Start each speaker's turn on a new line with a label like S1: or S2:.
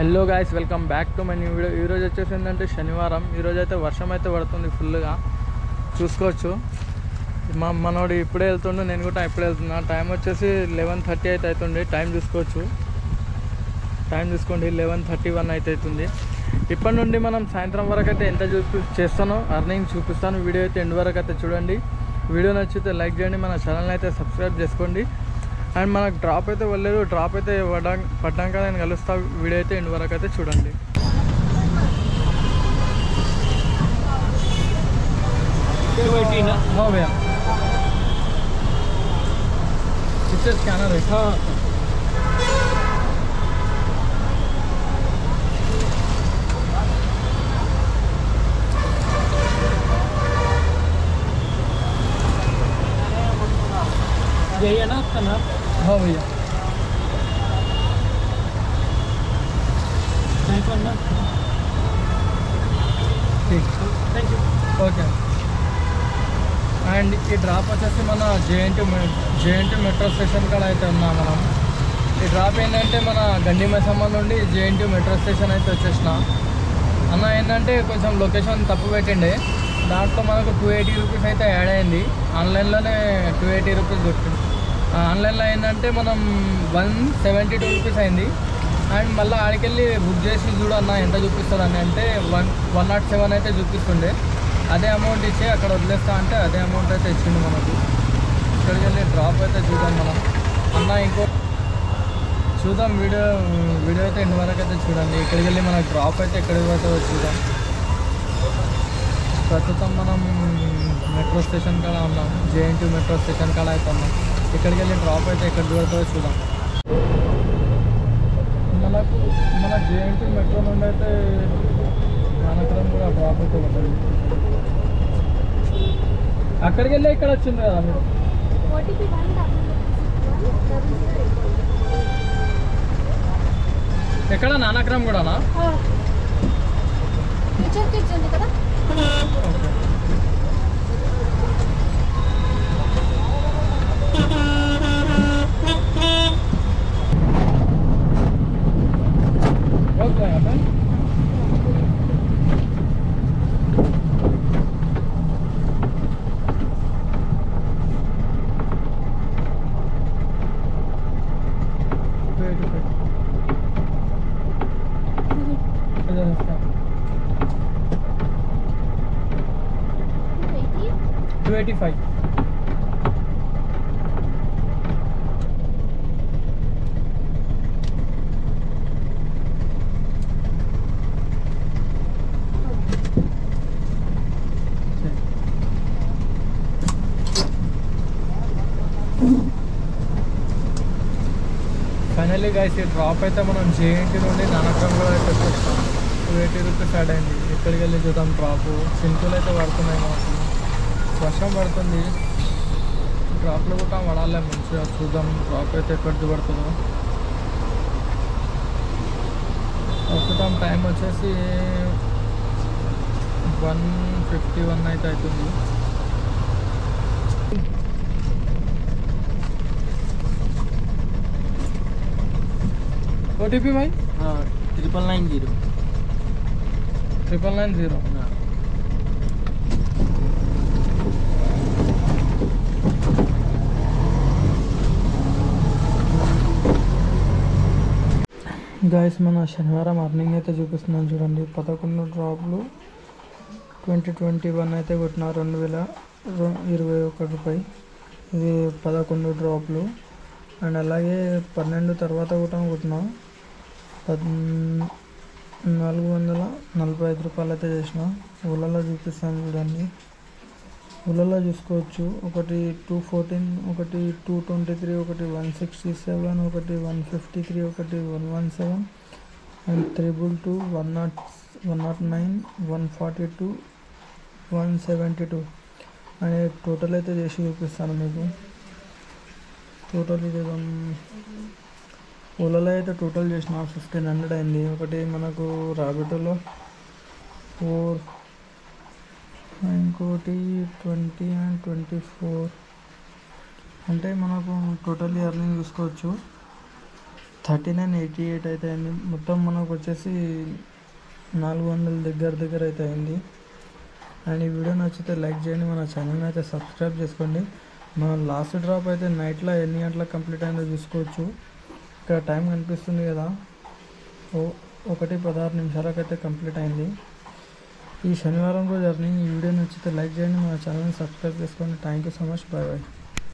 S1: Hello guys welcome back to my new video ఈరోజు వచ్చేసి ఏంటంటే శనివారం. ఈరోజు అయితే వర్షం అయితే పడుతుంది ఫుల్గా చూసుకోవచ్చు. మా మనోడు ఇప్పుడే వెళ్తుండే నేను కూడా ఇప్పుడే వెళ్తున్నా. టైం వచ్చేసి లెవెన్ థర్టీ అయితే అవుతుంది. టైం చూసుకోవచ్చు. టైం చూసుకోండి లెవెన్ థర్టీ వన్ అయితే అవుతుంది. ఇప్పటి నుండి మనం సాయంత్రం వరకు అయితే ఎంత చూపి చేస్తానో అర్నింగ్ చూపిస్తాను. వీడియో అయితే ఎండ్ వరకు అయితే చూడండి. వీడియో నచ్చితే లైక్ చేయండి. మన ఛానల్ అయితే సబ్స్క్రైబ్ చేసుకోండి. అండ్ మనకు డ్రాప్ అయితే వెళ్ళలేదు డ్రాప్ అయితే పడ్డా పడ్డాక నేను కలుస్తా వీడియో అయితే ఎండ్ వరకు అయితే చూడండి हाँ भैया इससे स्कैनर है हाँ
S2: यही है ना आपका नाम
S1: हाँ भैया
S2: थैंक यू ना
S1: ठीक
S2: थैंक यू
S1: ఓకే అండ్ ఈ డ్రాప్ వచ్చేసి మన జేఎన్టీ జేఎన్టీ మెట్రో స్టేషన్ కాడ అయితే ఉన్నాం మనం ఈ డ్రాప్ ఏంటంటే మన గండి మైసమ్మ నుండి జేఎన్టీ మెట్రో స్టేషన్ అయితే వచ్చేసిన అన్న ఏంటంటే కొంచెం లొకేషన్ తప్పు పెట్టిండే దాంట్లో మనకు టూ ఎయిటీ రూపీస్ అయితే యాడ్ అయింది ఆన్లైన్లోనే టూ ఎయిటీ రూపీస్ దొరికింది ఆన్లైన్లో ఏంటంటే మనం వన్ సెవెంటీ టూ రూపీస్ అయింది. అండ్ మళ్ళీ ఆడికెళ్ళి బుక్ చేసి చూడన్నా ఎంత చూపిస్తుంది అని అంటే వన్ వన్ నాట్ సెవెన్ అయితే చూపిస్తుండే. అదే అమౌంట్ ఇచ్చి అక్కడ వదిలేస్తా అంటే అదే అమౌంట్ అయితే ఇచ్చిండు మనకు. ఇక్కడికి వెళ్ళి డ్రాప్ అయితే చూద్దాం మనం. అన్న ఇంకో చూద్దాం వీడియో వీడియో అయితే ఇంటి వరకు అయితే చూడండి. ఇక్కడికి వెళ్ళి మనకు డ్రాప్ అయితే ఎక్కడికి పోతుందో చూద్దాం. ప్రస్తుతం మనం మెట్రో స్టేషన్ కాడ ఉన్నాం. జేఎన్టీ మెట్రో స్టేషన్ కాడ అయితే ఉన్నాం. ఇక్కడికి వెళ్ళి డ్రాప్ అయితే ఎక్కడ పడుతుందో చూద్దాం. మనకు మన జేఎన్టీ మెట్రో నుండి అయితే నానకరం కూడా డ్రాప్ అయితే ఉంటుంది అక్కడికి వెళ్ళి ఇక్కడ వచ్చింది కదా మీరు? ఎక్కడ? నానక్రమ్ కూడానా?
S3: కదా
S1: ఓకే అదే two eighty five finally guys ఈ డ్రాప్ అయితే మనం జేఎన్టీ నుండి నానక్రమ్ కూడా అయితే వచ్చేస్తాం టూ ఎయిటీ రూపీస్ యాడ్ అయింది. ఎక్కడికి వెళ్ళి చూద్దాం డ్రాప్ సింపుల్ అయితే పడుతున్నాయి మాకు. వర్షం పడుతుంది డ్రాప్లు కూడా పడాలి మంచిగా చూద్దాం డ్రాప్ అయితే ఎక్కడికి పడుతుందో ప్రస్తుతం టైం వచ్చేసి వన్ ఫిఫ్టీ వన్ అయితే అవుతుంది ఓటీపీ భాయ్
S2: triple nine zero
S1: triple nine zero guys మన శనివారం మార్నింగ్ అయితే చూపిస్తున్నాను చూడండి. పదకొండు డ్రాప్లు ట్వంటీ ట్వంటీ వన్ అయితే కొట్టిన రెండు వేల ఇరవై ఒక రూపాయి. ఇది పదకొండు డ్రాప్లు. అండ్ అలాగే పన్నెండు తర్వాత కూడా కొట్టిన. పద్ నాలుగు వందల నలభై ఐదు రూపాయలు అయితే చేసిన. ఊళ్ళలో చూపిస్తాను చూడండి. ఊళ్ళలో చూసుకోవచ్చు. ఒకటి టూ ఫోర్టీన్ ఒకటి టూ ట్వంటీ త్రీ ఒకటి వన్ సిక్స్టీ సెవెన్ ఒకటి వన్ ఫిఫ్టీ త్రీ ఒకటి one one seven and triple two one nought one nought nine one forty two one seventy two అనే టోటల్ అయితే చేసి చూపిస్తాను మీకు. టోటల్ ఇది ఓలాలో అయితే టోటల్ చేసిన ఫిఫ్టీన్ హండ్రెడ్ అయింది. ఒకటి మనకు రాబిటోలో ఫోర్ ఇంకోటి ట్వంటీ అండ్ ట్వంటీ ఫోర్. అంటే మనకు టోటల్ ఎర్నింగ్ చూసుకోవచ్చు. థర్టీ నైన్ ఎయిటీ ఎయిట్ అయితే అయింది. మొత్తం మనకు వచ్చేసి నాలుగు వందల దగ్గర దగ్గర అయితే అయింది. అండ్ ఈ వీడియో నచ్చితే లైక్ చేయండి. మన ఛానల్ని అయితే సబ్స్క్రైబ్ చేసుకోండి. మన లాస్ట్ డ్రాప్ అయితే నైట్లో ఎన్ని గంటలకు కంప్లీట్ అయిందో చూసుకోవచ్చు. ఇక్కడ టైం కనిపిస్తుంది కదా. ఓ ఒకటి పదహారు నిమిషాలకైతే కంప్లీట్ అయింది. ఈ శనివారం రోజు అర్నింగ్ ఈ వీడియో నచ్చితే లైక్ చేయండి మన ఛానల్ని సబ్స్క్రైబ్ చేసుకోండి. Thank you so much bye bye